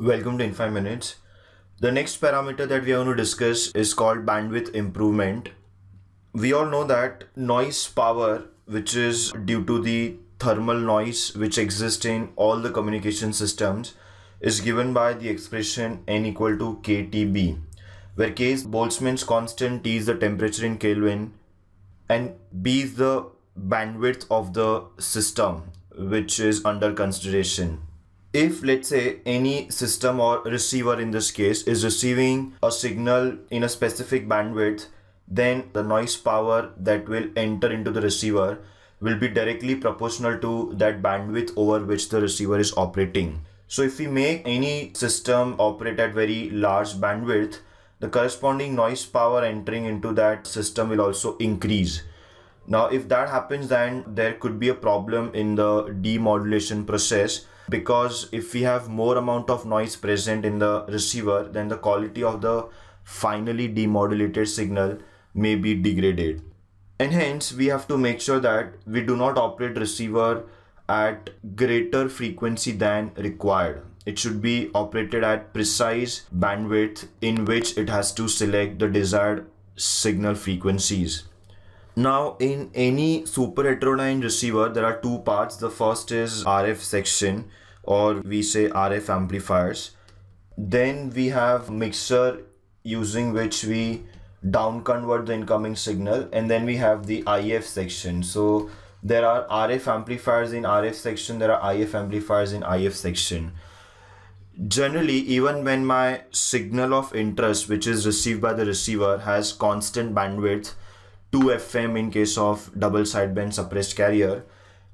Welcome to In 5 Minutes. The next parameter that we are going to discuss is called bandwidth improvement. We all know that noise power, which is due to the thermal noise which exists in all the communication systems, is given by the expression n equal to kTB, where k is Boltzmann's constant, T is the temperature in Kelvin, and B is the bandwidth of the system which is under consideration if let's say any system or receiver in this case is receiving a signal in a specific bandwidth then the noise power that will enter into the receiver will be directly proportional to that bandwidth over which the receiver is operating. So if we make any system operate at very large bandwidth the corresponding noise power entering into that system will also increase. Now if that happens then there could be a problem in the demodulation process because if we have more amount of noise present in the receiver then the quality of the finally demodulated signal may be degraded. And hence we have to make sure that we do not operate receiver at greater frequency than required. It should be operated at precise bandwidth in which it has to select the desired signal frequencies now in any super heterodyne receiver there are two parts the first is RF section or we say RF amplifiers. Then we have mixer using which we down convert the incoming signal and then we have the IF section. So there are RF amplifiers in RF section, there are IF amplifiers in IF section. Generally, even when my signal of interest which is received by the receiver has constant bandwidth 2 FM in case of double sideband suppressed carrier,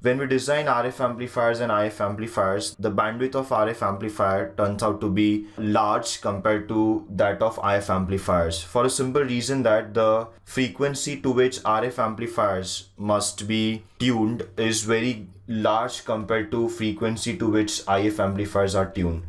when we design RF amplifiers and IF amplifiers, the bandwidth of RF amplifier turns out to be large compared to that of IF amplifiers for a simple reason that the frequency to which RF amplifiers must be tuned is very large compared to frequency to which IF amplifiers are tuned.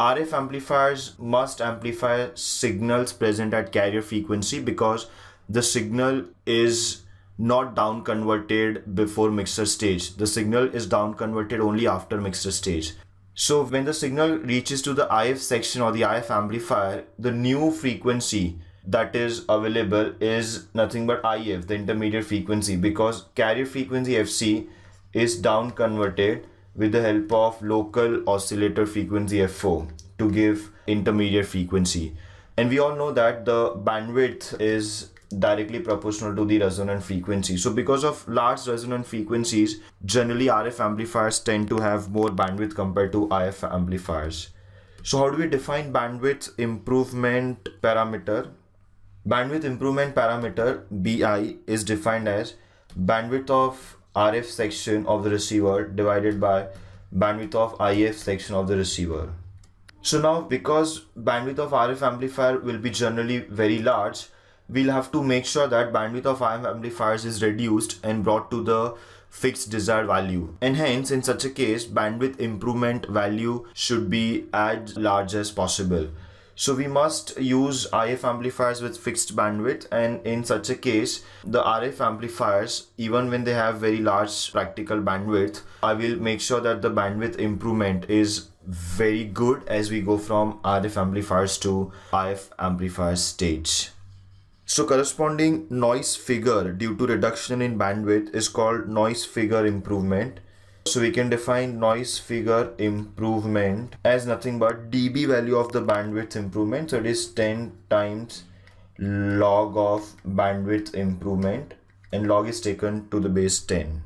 RF amplifiers must amplify signals present at carrier frequency because the signal is not down converted before mixer stage. The signal is down converted only after mixer stage. So when the signal reaches to the IF section or the IF amplifier, the new frequency that is available is nothing but IF, the intermediate frequency, because carrier frequency FC is down converted with the help of local oscillator frequency F4 to give intermediate frequency. And we all know that the bandwidth is directly proportional to the resonant frequency. So because of large resonant frequencies, generally RF amplifiers tend to have more bandwidth compared to IF amplifiers. So how do we define bandwidth improvement parameter? Bandwidth improvement parameter BI is defined as bandwidth of RF section of the receiver divided by bandwidth of IF section of the receiver. So now because bandwidth of RF amplifier will be generally very large, we'll have to make sure that bandwidth of IF amplifiers is reduced and brought to the fixed desired value and hence in such a case bandwidth improvement value should be as large as possible so we must use IF amplifiers with fixed bandwidth and in such a case the RF amplifiers even when they have very large practical bandwidth I will make sure that the bandwidth improvement is very good as we go from RF amplifiers to IF amplifier stage. So corresponding noise figure due to reduction in bandwidth is called noise figure improvement. So we can define noise figure improvement as nothing but dB value of the bandwidth improvement. So it is 10 times log of bandwidth improvement and log is taken to the base 10.